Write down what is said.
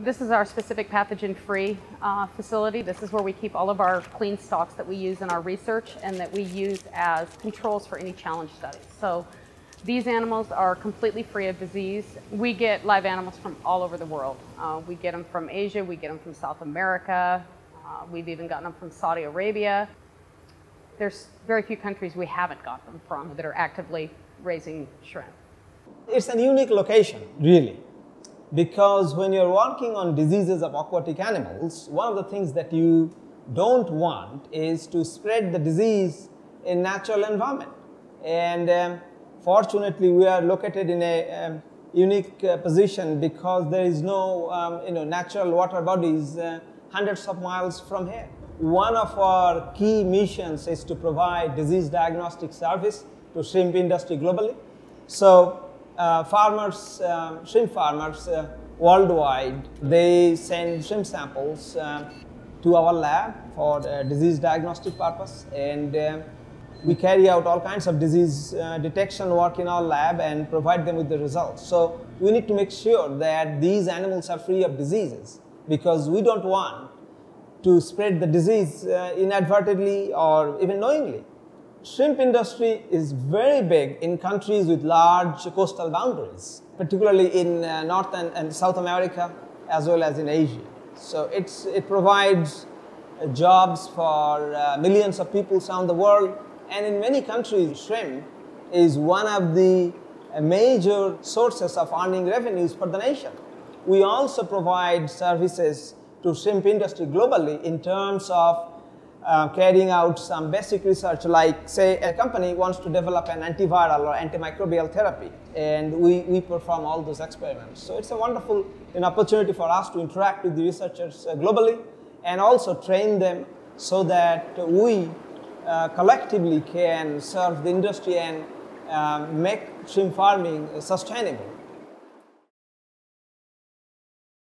This is our specific pathogen-free uh, facility. This is where we keep all of our clean stocks that we use in our research and that we use as controls for any challenge studies. So these animals are completely free of disease. We get live animals from all over the world. Uh, we get them from Asia, we get them from South America, uh, we've even gotten them from Saudi Arabia. There's very few countries we haven't got them from that are actively raising shrimp. It's a unique location, really because when you're working on diseases of aquatic animals, one of the things that you don't want is to spread the disease in natural environment. And um, fortunately, we are located in a um, unique uh, position because there is no um, you know, natural water bodies uh, hundreds of miles from here. One of our key missions is to provide disease diagnostic service to shrimp industry globally. So farmers, um, shrimp farmers uh, worldwide, they send shrimp samples uh, to our lab for disease diagnostic purpose and we carry out all kinds of disease uh, detection work in our lab and provide them with the results. So we need to make sure that these animals are free of diseases because we don't want to spread the disease uh, inadvertently or even knowingly shrimp industry is very big in countries with large coastal boundaries, particularly in uh, North and, and, South America as well as in Asia. So it provides uh, jobs for uh, millions of people around the world. And in many countries, shrimp is one of the uh, major sources of earning revenues for the nation. We also provide services to shrimp industry globally in terms of uh, carrying out some basic research like say a company wants to develop an antiviral or antimicrobial therapy and we, we perform all those experiments. So it's a wonderful an opportunity for us to interact with the researchers uh, globally and also train them so that we uh, collectively can serve the industry and uh, make shrimp farming sustainable.